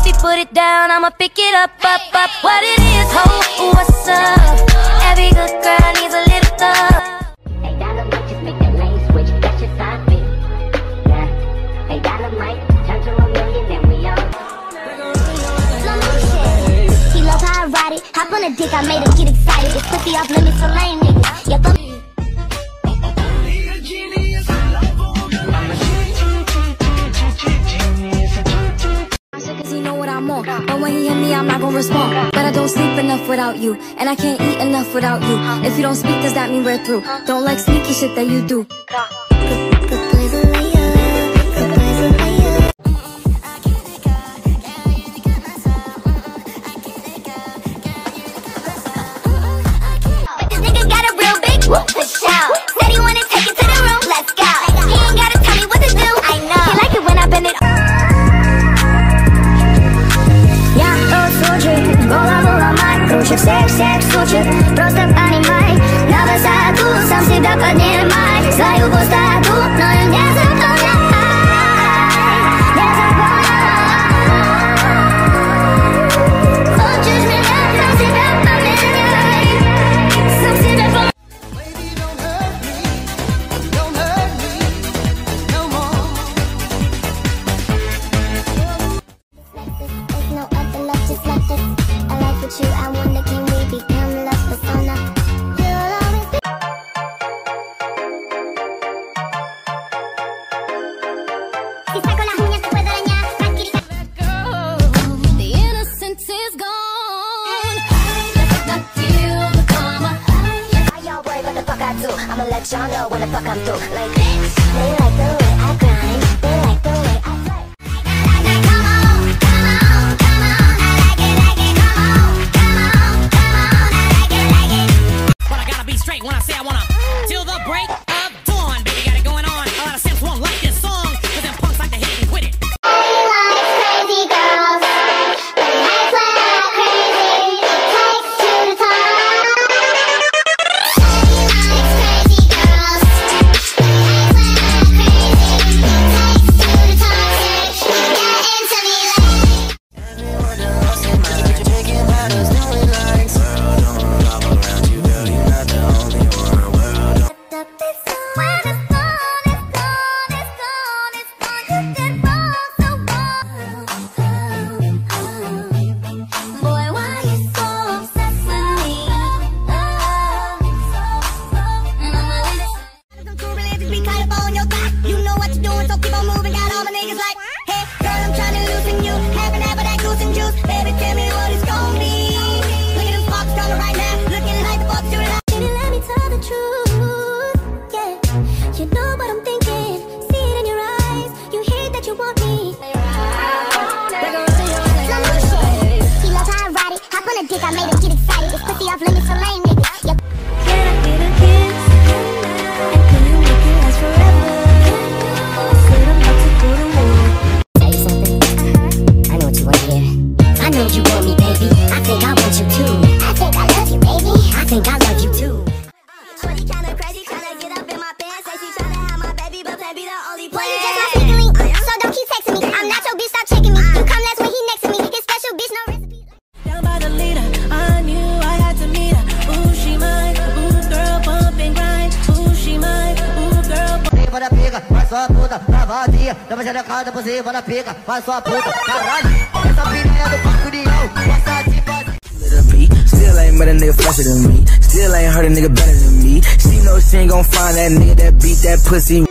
If you put it down, I'ma pick it up, up, up. What it is, ho, what's up? Every good girl needs a little thug. Hey, dollar just make that lane switch, that's your side bitch. Yeah. Hey, dollar Mike, turn to a million, then we all. Slow motion. He loves how I ride it. Hop on a dick, I made him get excited. It's pussy off limits for lame niggas. Your thumb more. But when he hit me, I'm not gonna respond. But I don't sleep enough without you And I can't eat enough without you. If you don't speak, does that mean we're through? Don't like sneaky shit that you do. хочет Просто понимай, на высоту сам себя поднимай. Свою пустоту на sua puta, caralho. Essa piranha do de eu, passa de. Still ain't met a nigga faster than me. Still ain't heard a nigga better than me. She know she ain't gon' find that nigga that beat that pussy.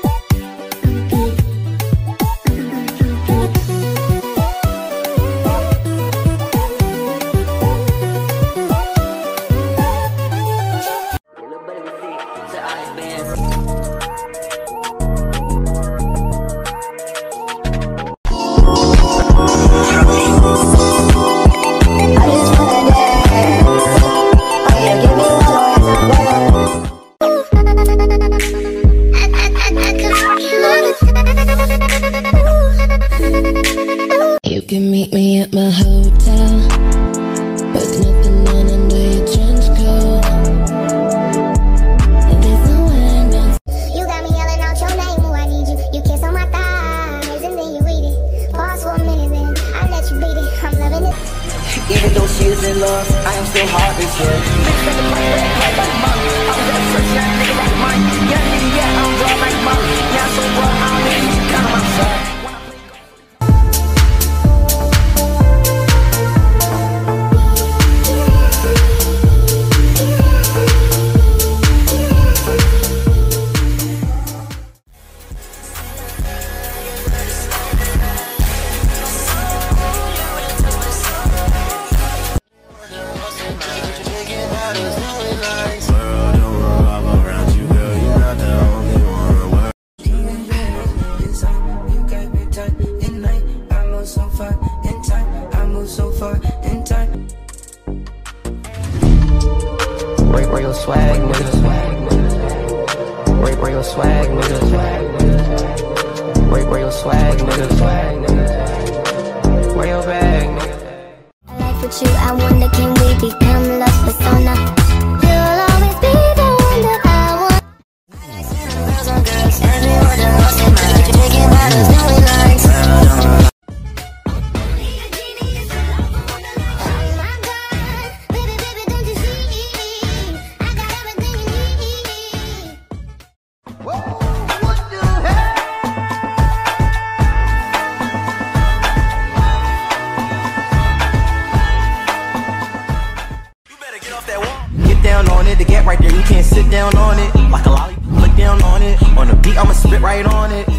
Spit right on it.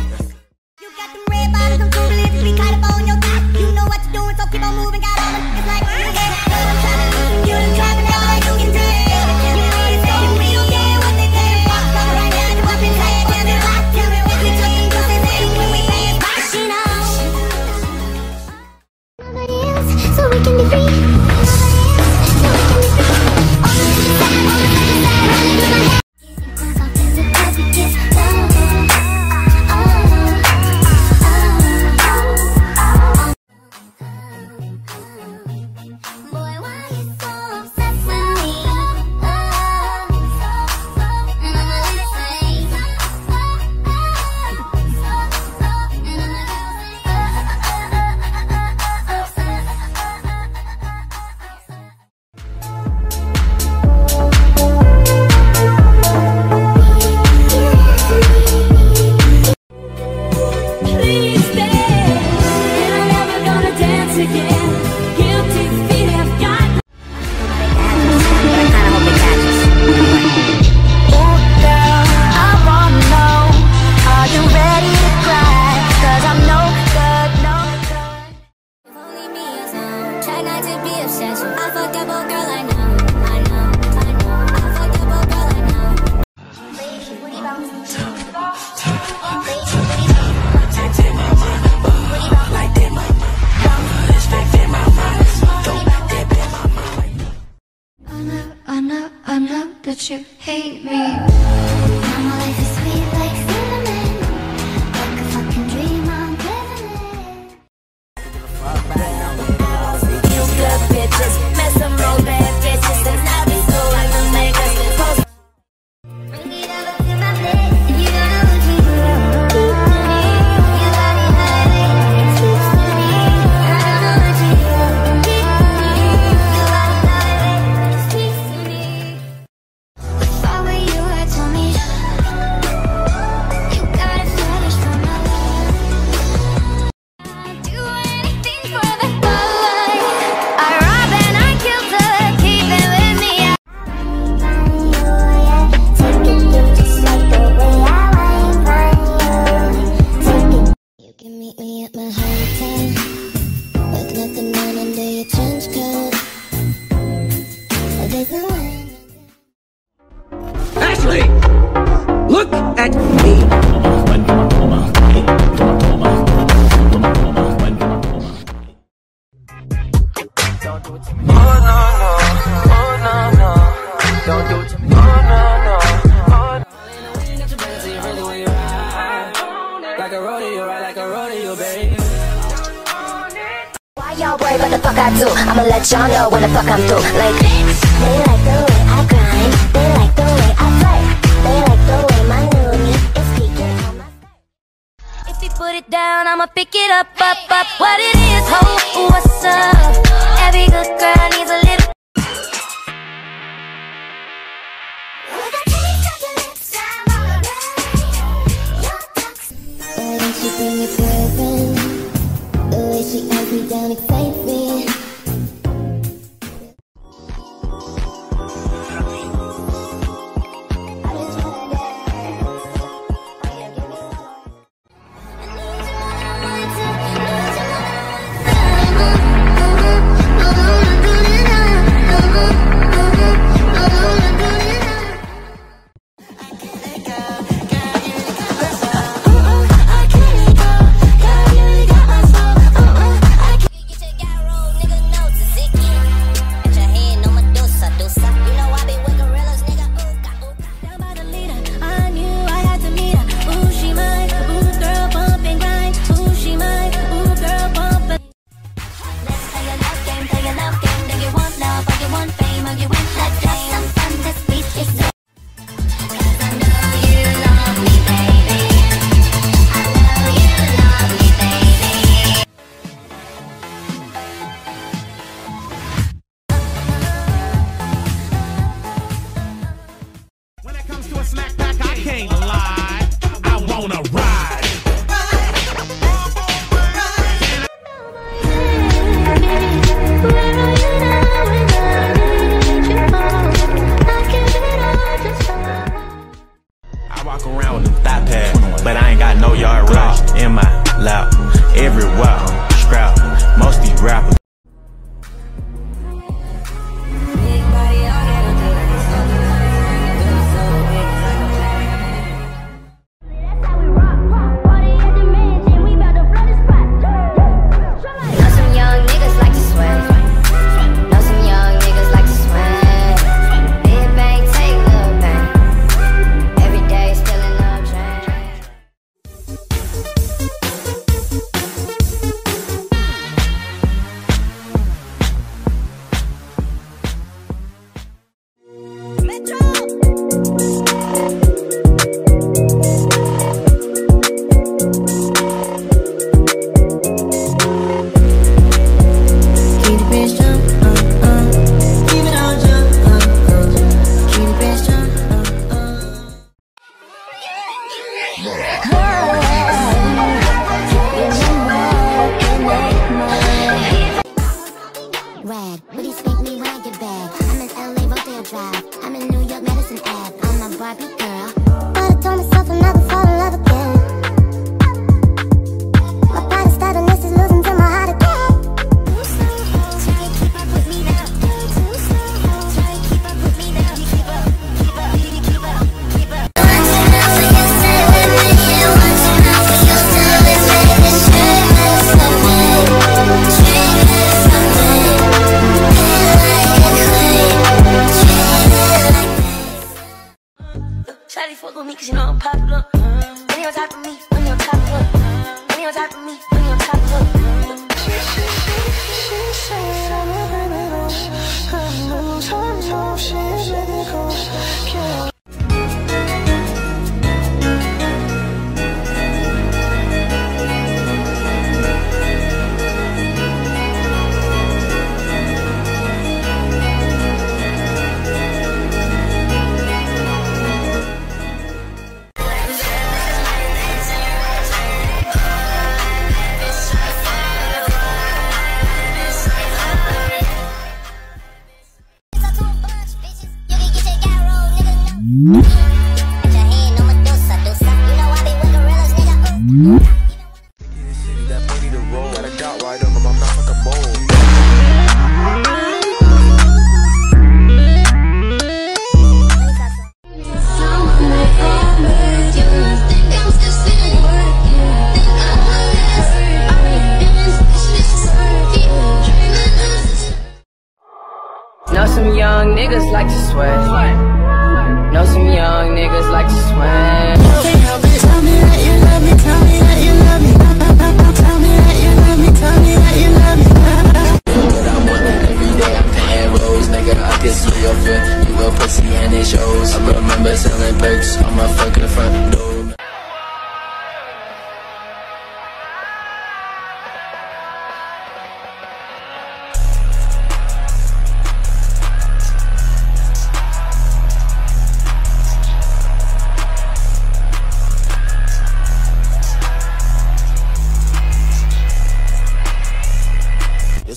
I'm in New York, Madison Ave. I'm a Barbie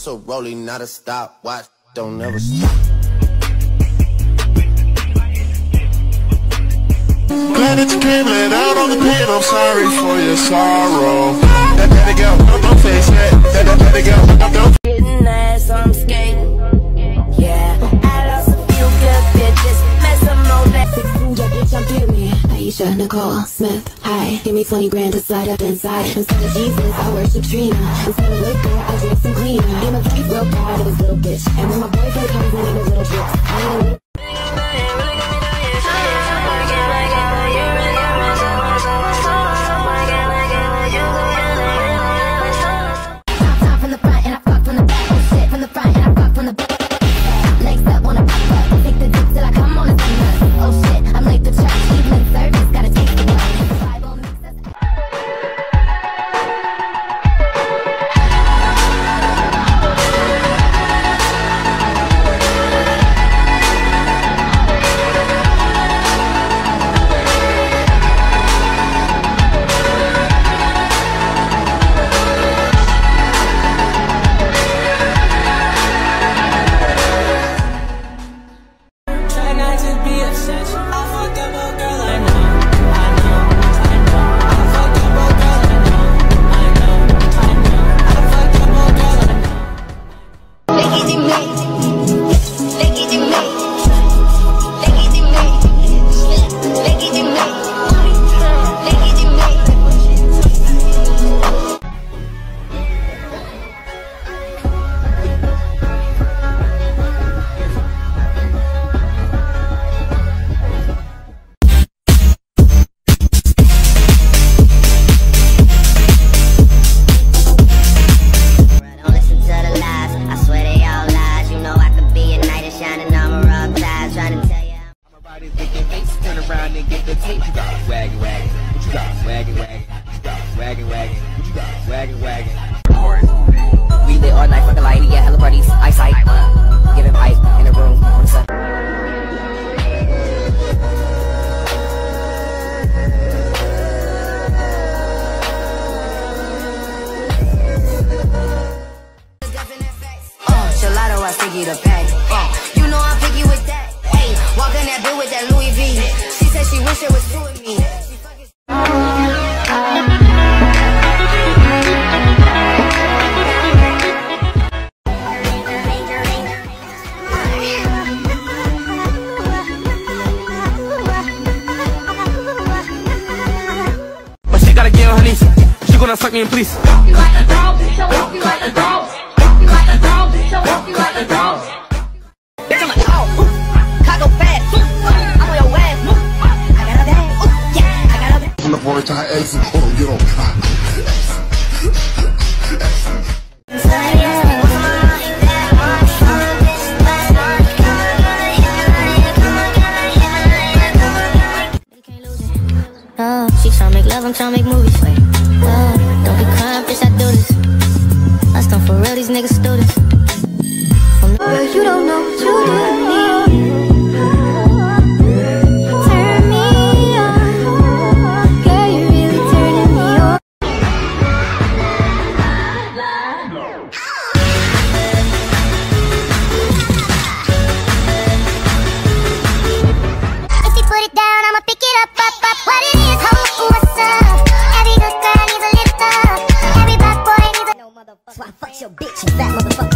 It's a rolling, not a stop. Watch, don't never stop. Glad that you came laid out on the pain. I'm sorry for your sorrow. That let it go, don't, don't face it. That let, let it go, don't, don't Keisha, Nicole, Smith, hi. Give me 20 grand to slide up inside. Instead of Jesus, I worship Trina. Instead of liquor, I drink some cleaner. And my life real proud of this little bitch. And when my boyfriend comes, I need a little drip. So, your bitch, you fat motherfucker.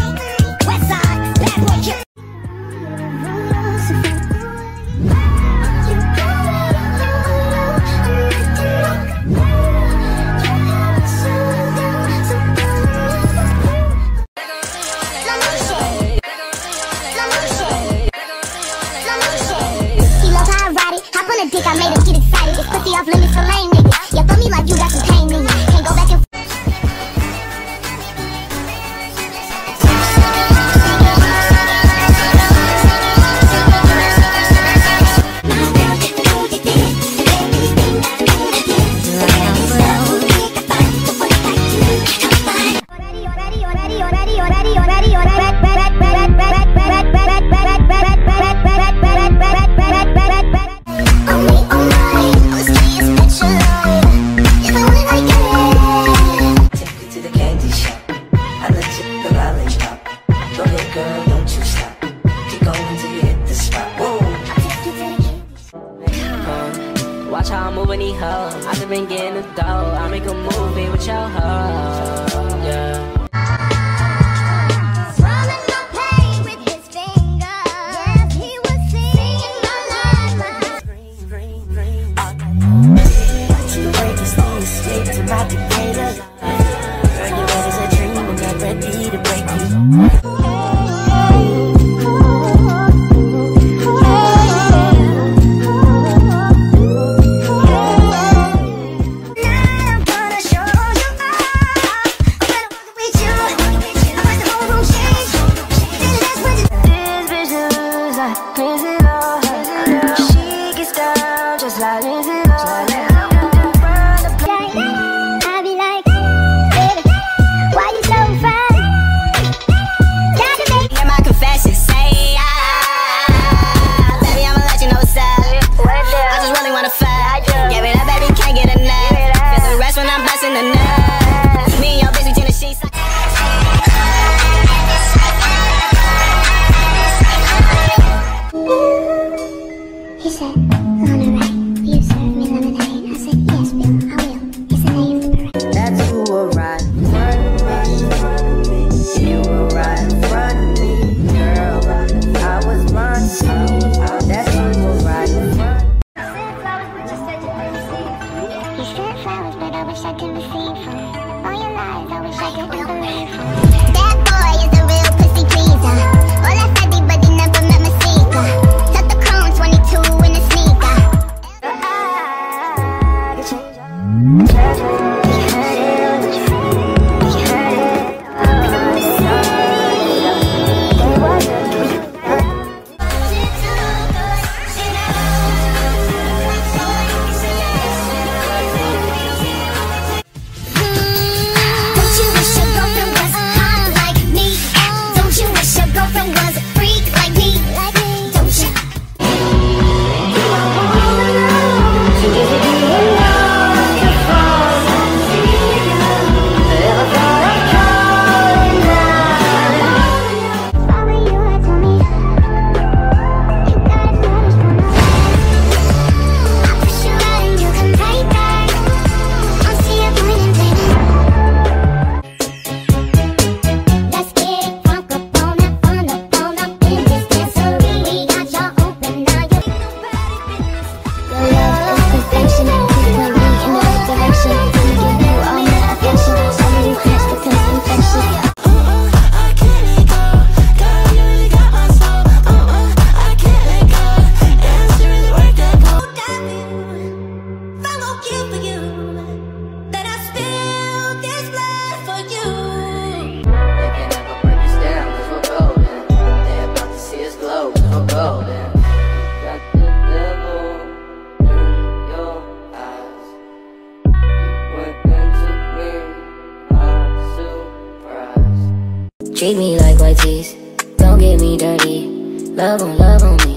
Love on, love on me,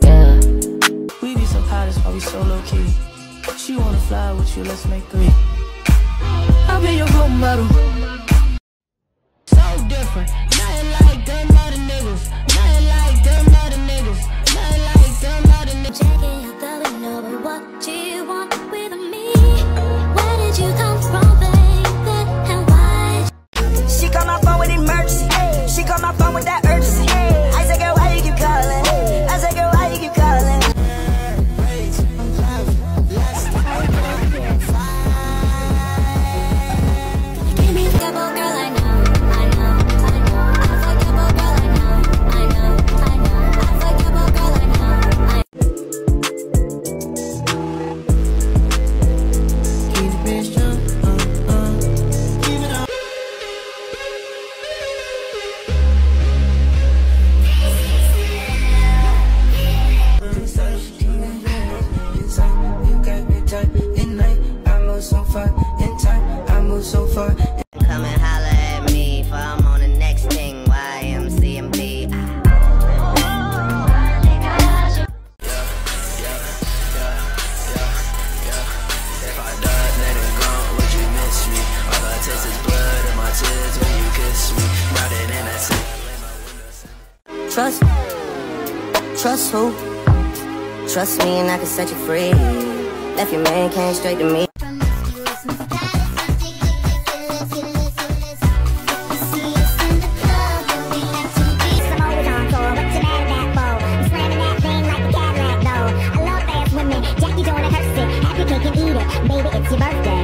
yeah. We be some pilots, why we so low key. She wanna fly with you, let's make a Baby, it's your birthday.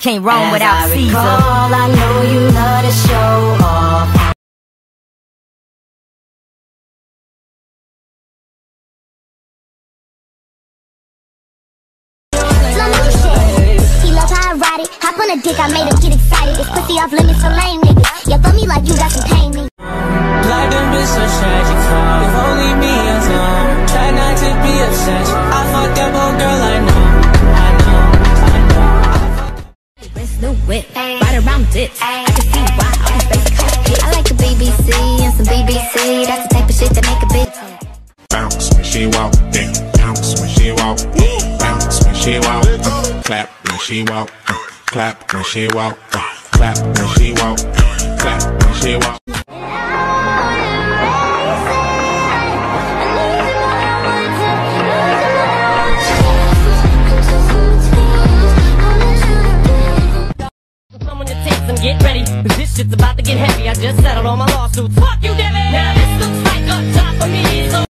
can't roam As without I Caesar. Recall, I know you love to show off. Hop on a dick, I made him get excited. This pussy off limits to lame niggas. Yeah, fuck me like you got some pain, nigga. Life them been so tragic. If only me a time. whip, ride around dips. I can see why all these basic hoes hit. I like the BBC and some BBC. That's the type of shit that make a bitch. Bounce when she walk, then bounce when she walk, bounce when she walk, uh, clap when she walk, uh, clap when she walk, uh, clap when she walk, clap when she walk. Get ready. 'cause This shit's about to get heavy. I just settled all my lawsuits. Fuck you, Devin. Now this looks like a job for me. So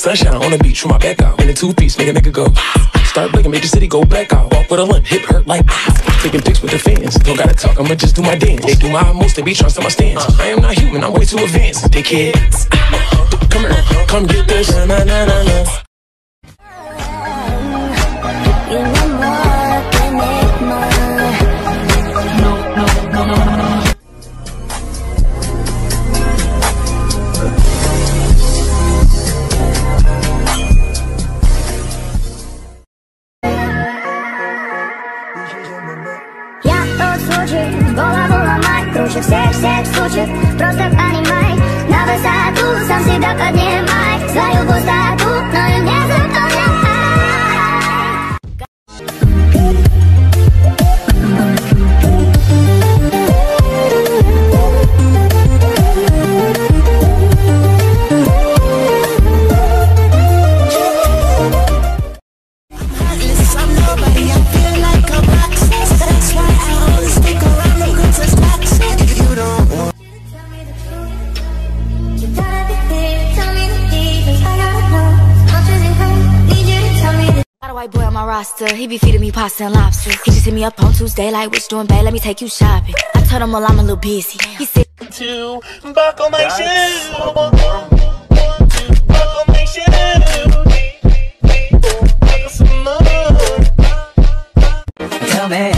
Sunshine on the beach with my back out. In a two piece, make a nigga go. Start blinking, make the city go black out. Walk with a limp, hip hurt like ah. Taking pics with the fans. Don't gotta talk, I'ma just do my dance. They do my most, they be trusting my stance. I am not human, I'm way too advanced. Dickhead. Uh-huh. Come here, come get this. Ломать Круче всех-всех случаев Просто понимай На высоту сам себя поднимай. Свою пустоту, he be feeding me and lobster. He just hit me up on Tuesday, like, which doing bad, let me take you shopping. I told him, well, I'm a little busy. He said, to buckle my shoe. Buckle my shoe. Tell me,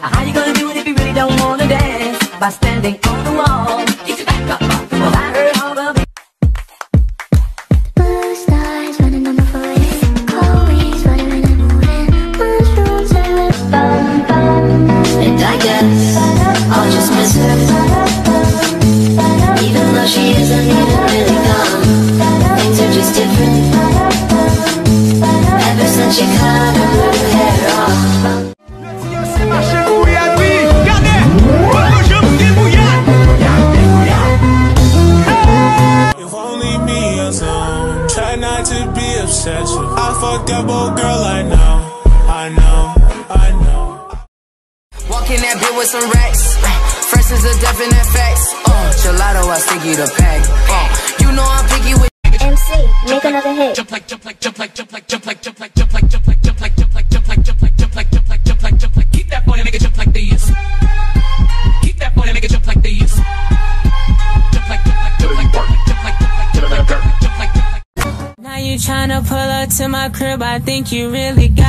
how you gonna do it if you really don't wanna dance? By standing on the wall, think you really gotta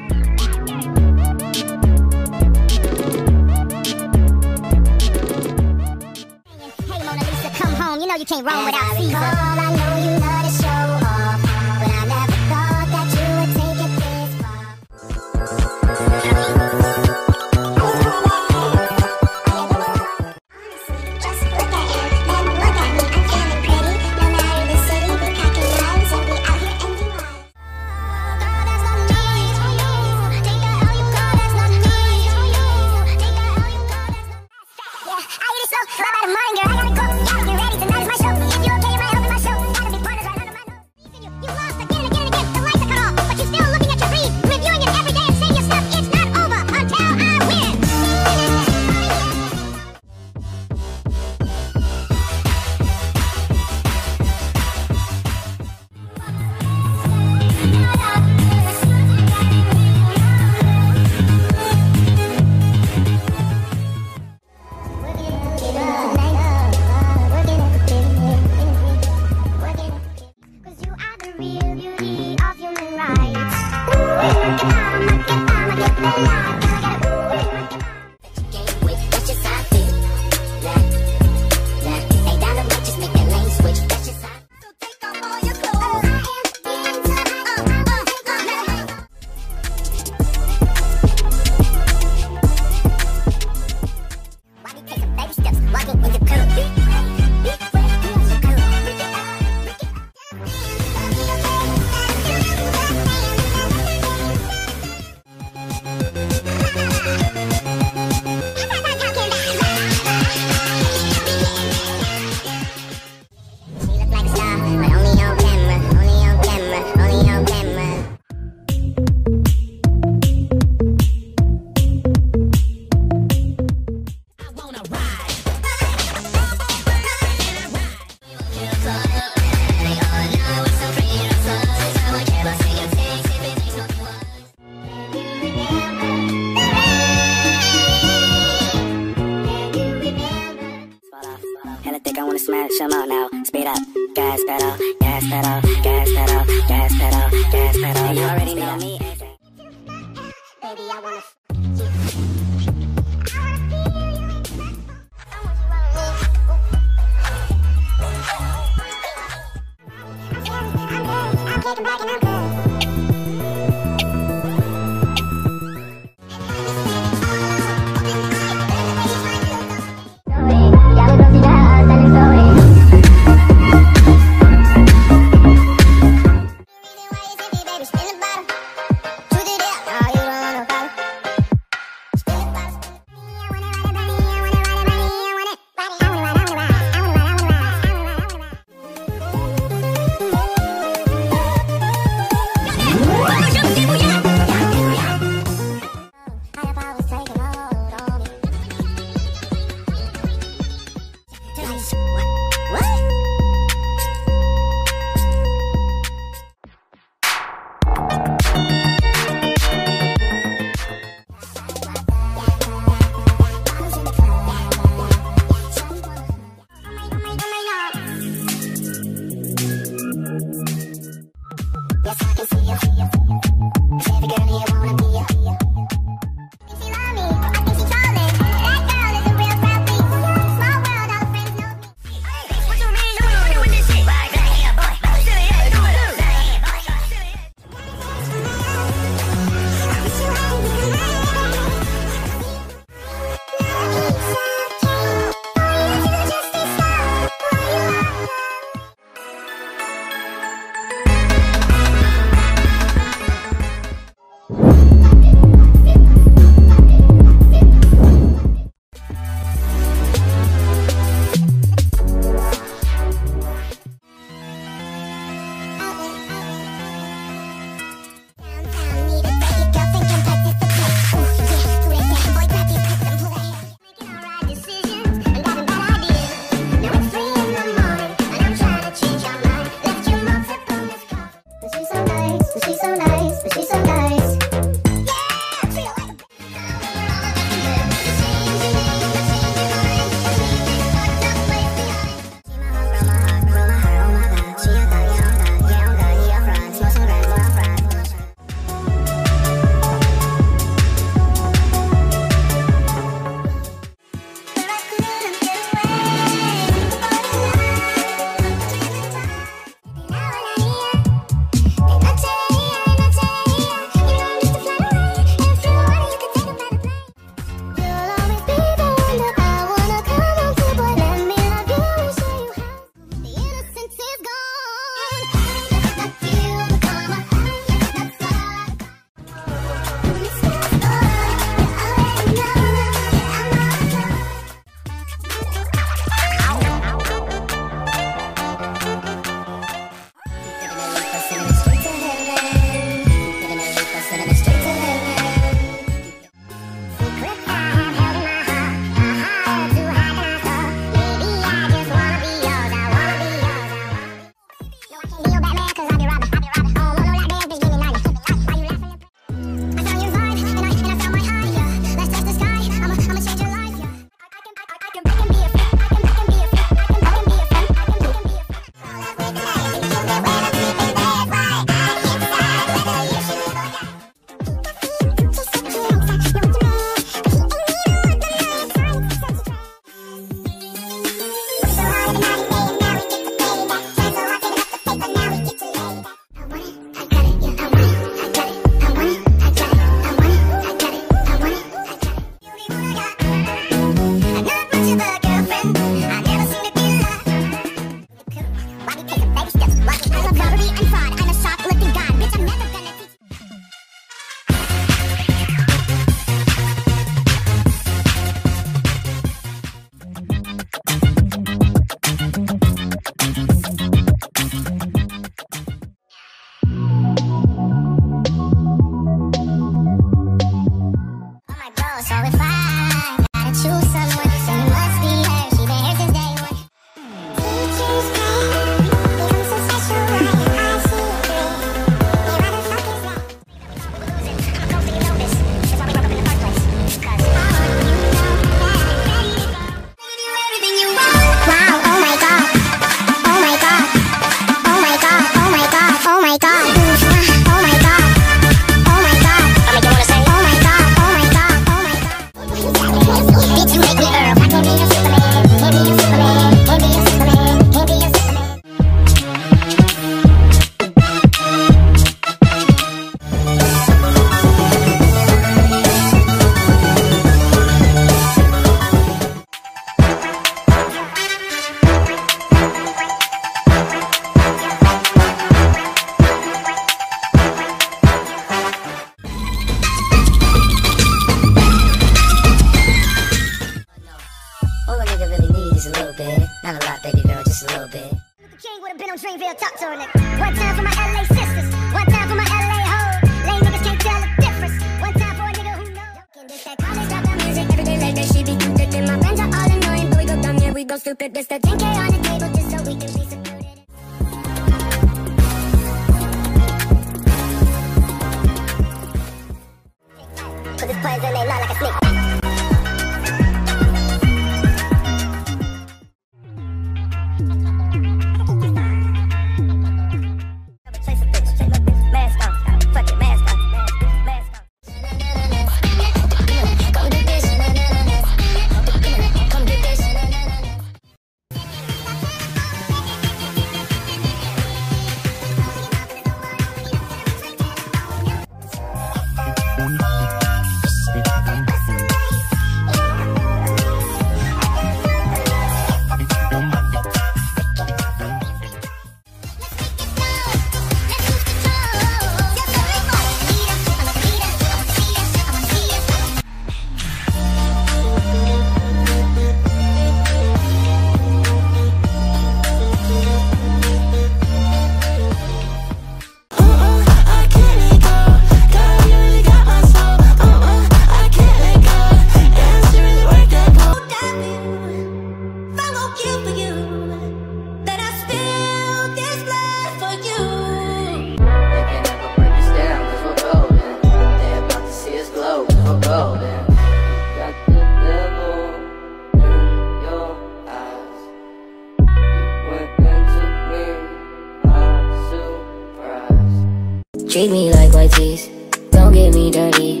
Treat me like white teeth, don't get me dirty.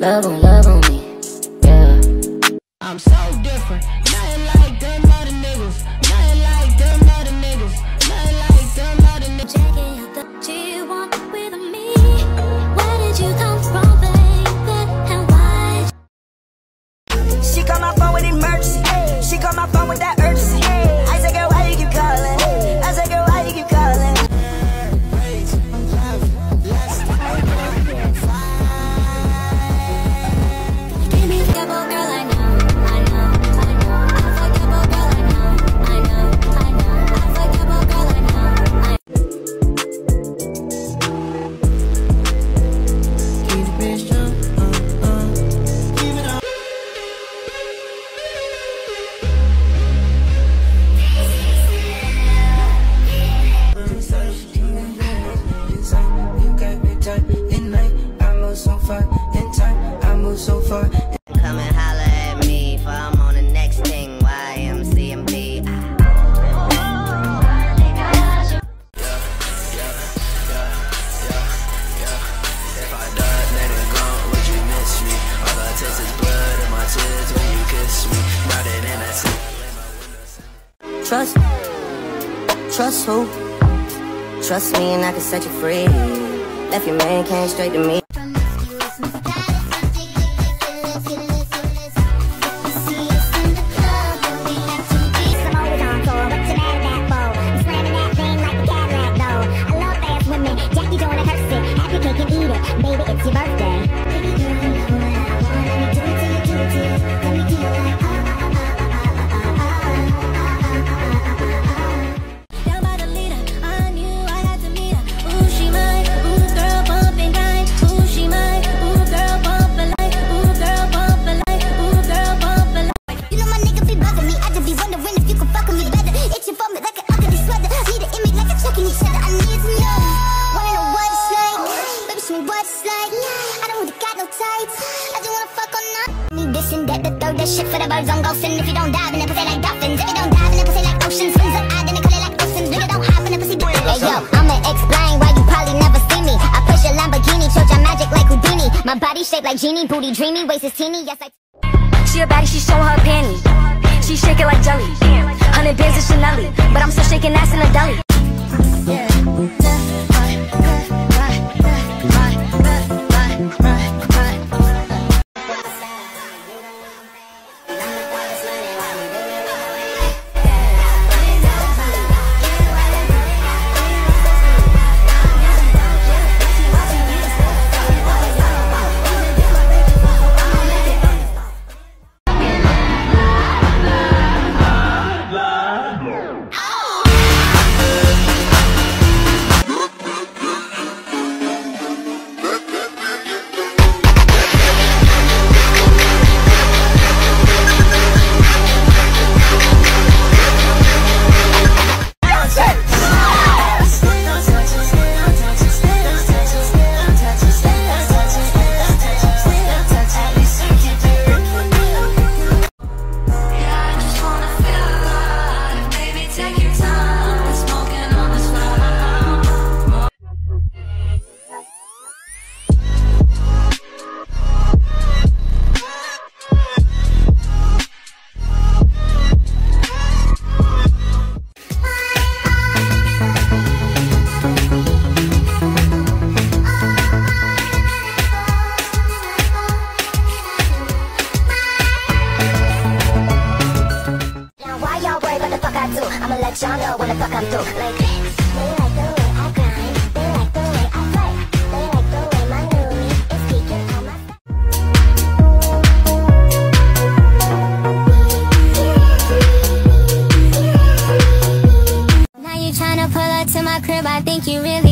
Love on, love on me, yeah. I'm so different. Bugging me. I just be wondering if you could fuck with me better. Itching for me like an ugly sweater. Need an image like a checking each other. I need to know. Wanna know what it's like? Baby, show me what it's like. I don't really got no tights. I just wanna fuck all night. Need this and that, the third, that shit for the birds on golfing. If you don't dive in the pussy like dolphins, if you don't dive in the pussy like oceans, swings up, I then it like oceans. Nigga don't hop in the pussy. Hey yo, I'ma explain why you probably never see me. I push a Lamborghini, choke your magic like Houdini. My body shaped like genie, booty dreamy, waist is teeny. Yes, I. She a baddie, she showing her panties. She shake it like jelly. Hundred bands of Chanel, but I'm still shaking ass in a deli. fuck you really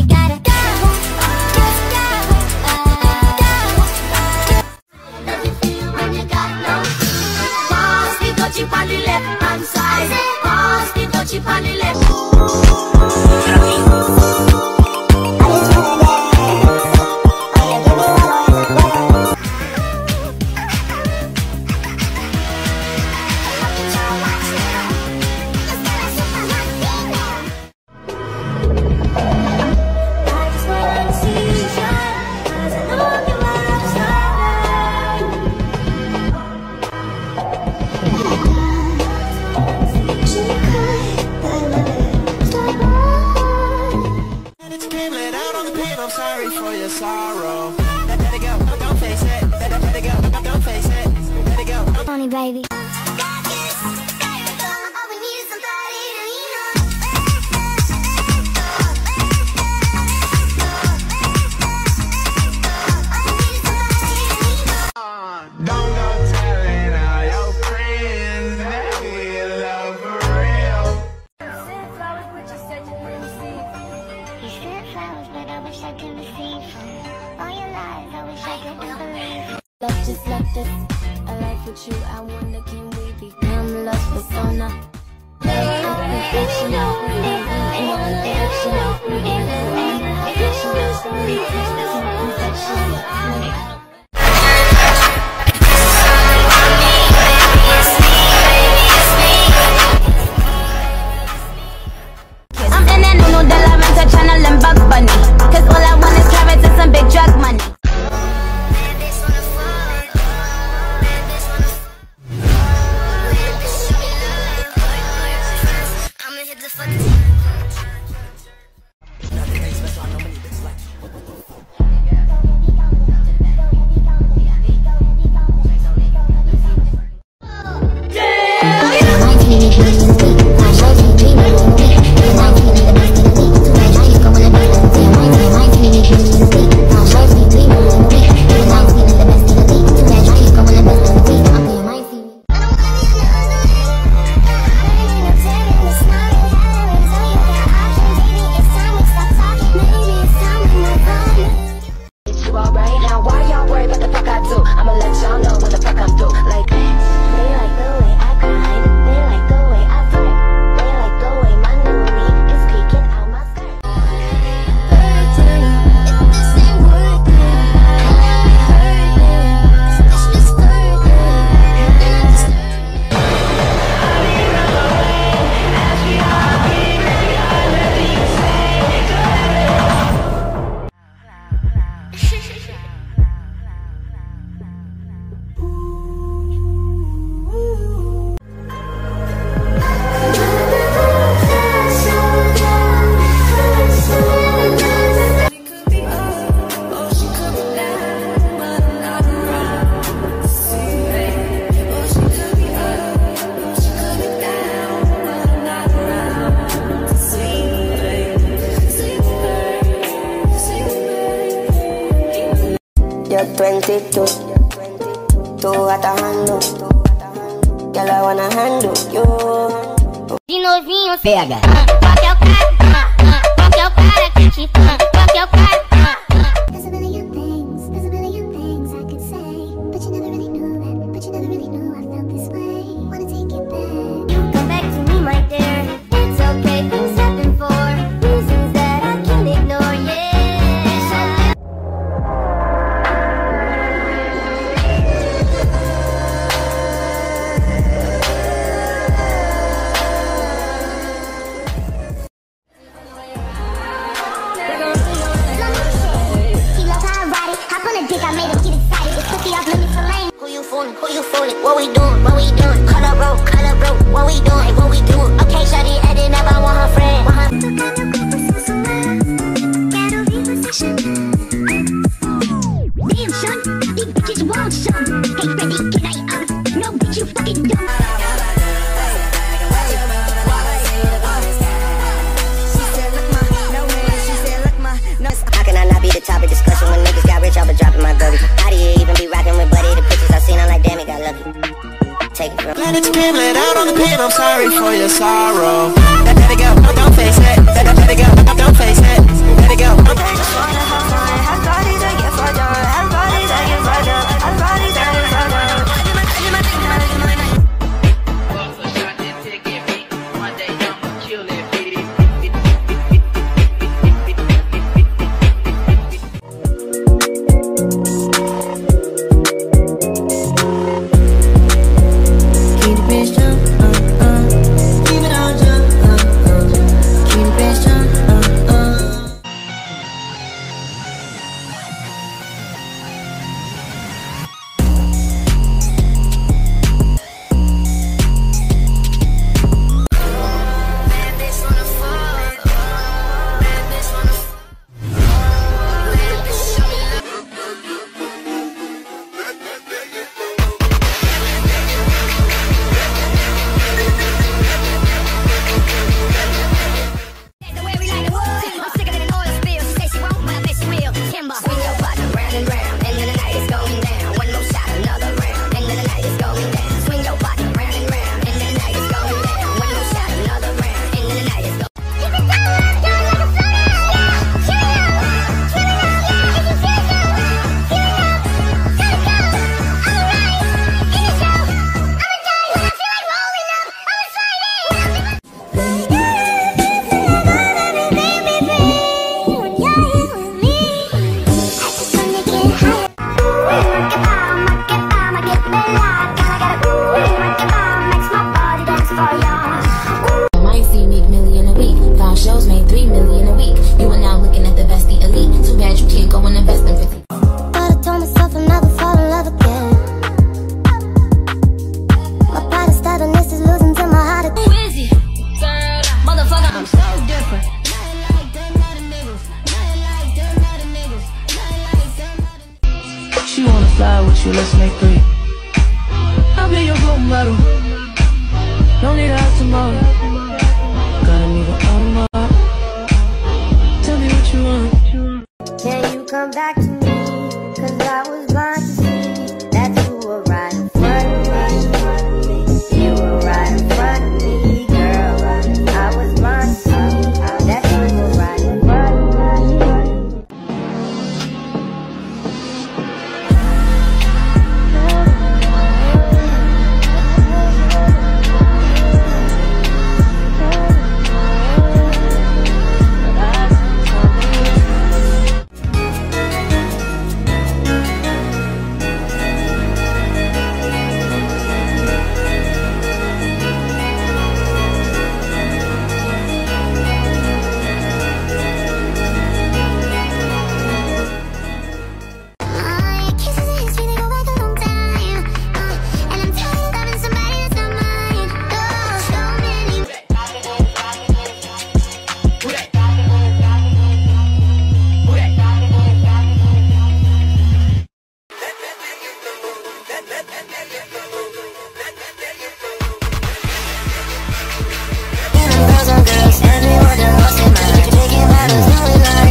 Let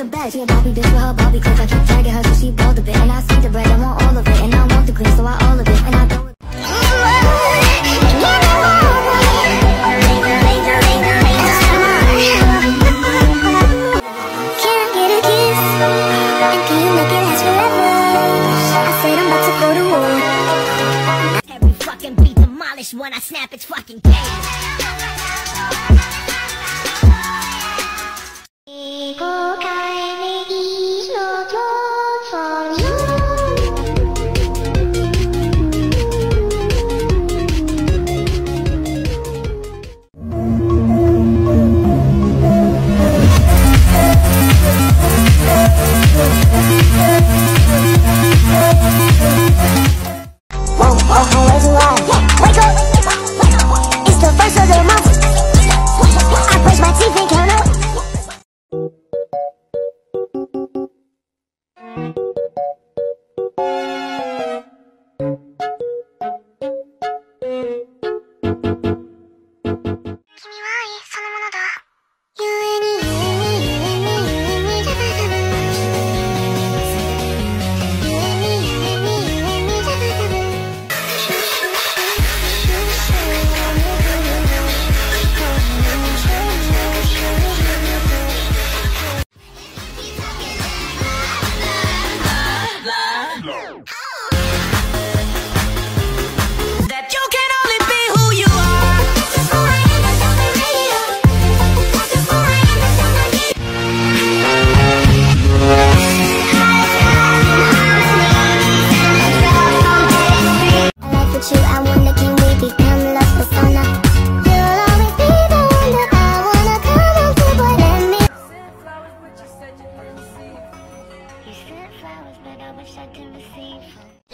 to bed. Yeah, Bobby bitch with her Bobby click. I keep tagging her so she balled a bit. And I see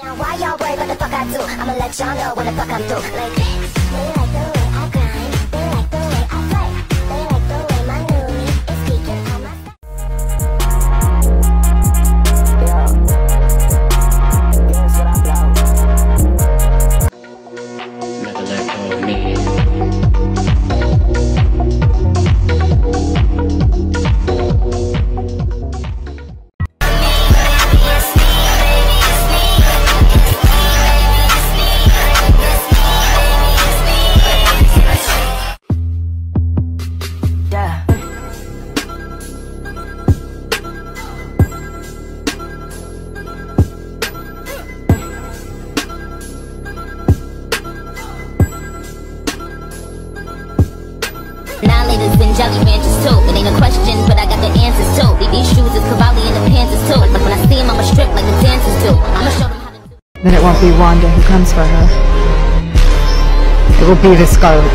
Now why y'all worry What the fuck I do? I'ma let y'all know when the fuck I'm through. Like, like ですからね